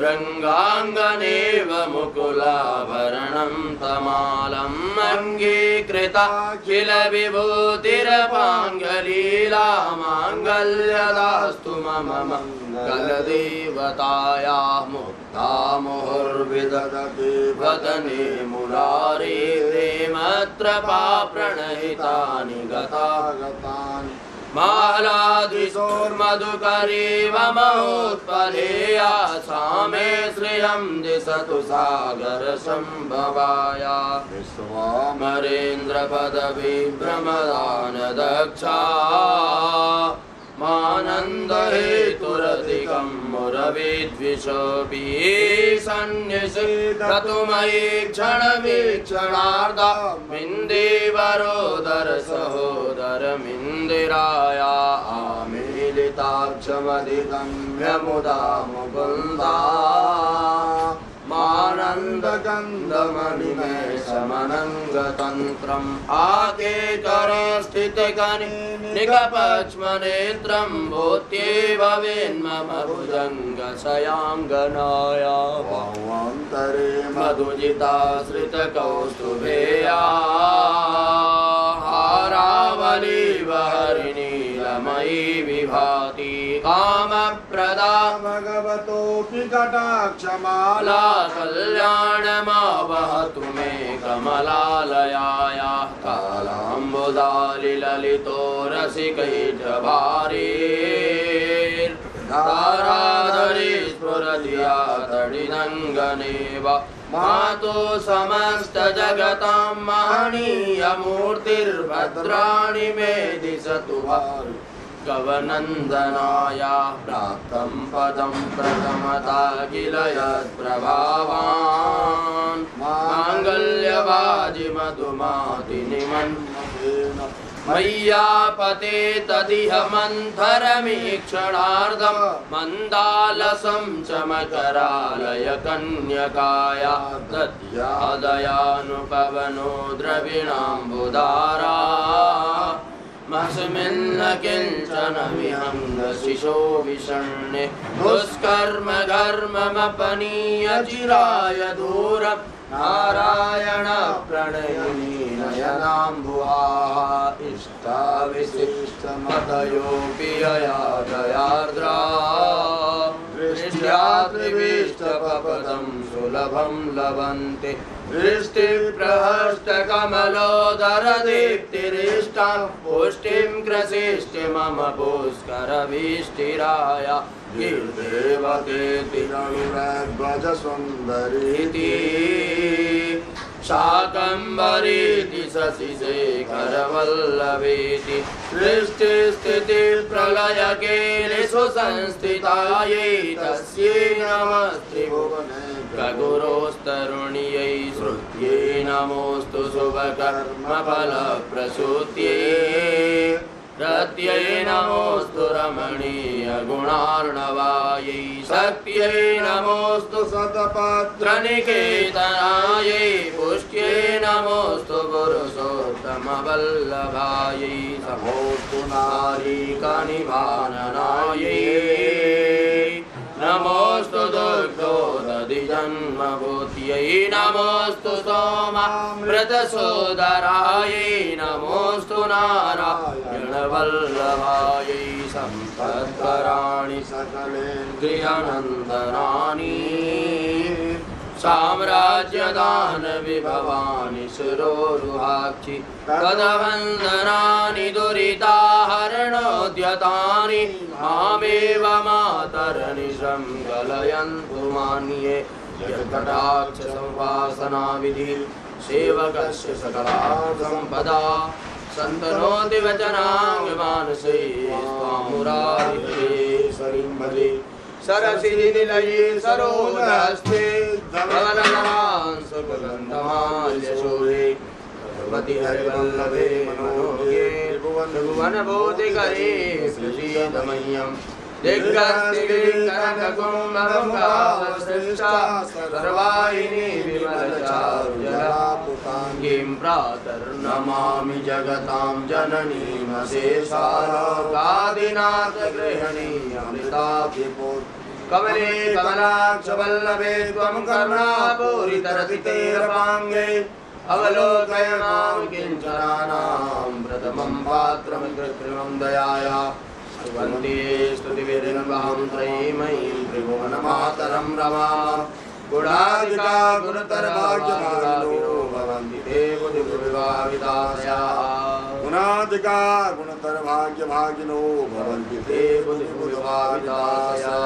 भृङ्गाङ्गनेव मुकुलाभरणं तमालम् अङ्गीकृता किल विभूतिरपाङ्गलीला माङ्गल्यदास्तु मम मङ्गलदेवतायाः मुक्ता मुहुर्विदधति वदने मुरारे प्रेमत्र प्रणहितानि गता गतानि मालाधिशोर्मधुकरीव महोत्पलेया मे श्रियं दिशतु सागरसम्भवाया विश्वाम मरेन्द्रपदवी भ्रमदानदक्षा मानन्दहेतुरधिकं मुरविद्विषोऽपि सन्न्यसितुमयि क्षणवीक्षणार्धा मिन्देवरोदर सहोदरमिन्दिराया आमीलिताक्षमधिगम्यमुदा मुकुन्दा मानन्दगन्धमणिमेशमनङ्गतन्त्रम् आकेकरे स्थितकनि निगपक्ष्मनेत्रं भूत्ये भवेन्मम भुजङ्गशयाङ्गनाया वान्तरे मधुजिताश्रितकौस्तुभेया। हारावलीव हरिणीलमयी विभाति कामप्रदा। भगवतोऽपि कटाक्षमाला। माला कल्याणमावहतु मे कमलालयायाः। कालाम्बुदालिललितो रसिकैटभारी धाराधरी स्फुरति या तडिदङ्गनेव। मातु समस्तजगतां महनीयमूर्तिर्भद्राणि मे दिशतु कवनन्दनाया प्राप्तं पदं प्रथमता किल यत्प्रभावान् माङ्गल्यवाजिमधुमातिनिमन् मय्यापते तदिह मन्थरमीक्षणार्धं मन्दालसं चमकरालय कन्यकाया दद्यादयानुपवनो द्रविणाम्बुदारा। मस्मिन्न किञ्चन विहङ्गशिशो विषण्णे। दुष्कर्म घर्ममपनीय चिराय दूरम् नारायण प्रणयिनी नयनाम्बुवाः इष्टा विशिष्टमतयोऽपि यया दयार्द्रा दृष्ट्या वृष्टि सुलभं लभन्ति। दृष्टिप्रहस्तकमलोदरदीप्तिरिष्टां पुष्टिं ग्रसिष्टि मम पुष्करवीष्टिराय गिर्देवतेति ध्वज शाकम्बरीति सशिशेखरवल्लभेति सृष्टिस्थितिप्रलयकेलि सुसंस्थितायै तस्यै नमस्त्रिभुवनगुरोस्तरुण्यै श्रुत्यै नमोऽस्तु शुभकर्मफलप्रसृत्यै। रत्यै नमोऽस्तु रमणीयगुणार्णवायै। शक्त्यै नमोऽस्तु सतपात्रनिकेतनायै। पुष्ट्यै नमोऽस्तु पुरुषोत्तमवल्लभायै। समोऽस्तु नारीकनिभाननायै। नमोऽस्तु सोमामृतसोदरायै नमोऽस्तु नारायणवल्लभायै सम्पत्कराणि सकलेन्द्रियानन्दनानि साम्राज्यदानविभवानि सुरोरुहाक्षि तदवन्दनानि दुरिताहरणोद्यतानि मामेव मातरनिशं गलयन्तु मान्ये। यत्कटाक्षसंवासनाविधि। सेवकस्य सकला सम्पदा सन्तनोति वचनाङ्गमानसे त्वां मुरारिहे सरिं भजे सरसिनिलये सरोदस्ते धवलनवान् सुगन्धमाल्यशोभे। भगवति हरिवल्लभे मनोगे भुवन भुवन भुवनबोधिकरे प्रसीदमह्यम् दिग्गस्तिकनकुम्भमुखावसृष्टा सर्वायिनी विमलचारुजला गीं प्रातर्नमामि जगतां जननीमशेषालोकादिनाथ गृहिणी अमृताभिपो कमले कमलाक्षवल्लभे त्वं करुणापूरितरतितेरपाङ्गे अवलोकय माँ किञ्चनानां प्रथमं पात्रमिकृत्रिमं दयाया वंदे स्तुतिभिर्नवां त्रयीमयीं त्रिभुवनमातरं रमा गुणादिका गुरुतरभाग्यभागिनो भवन्ति ते ते बुद्धिविभाविदास्या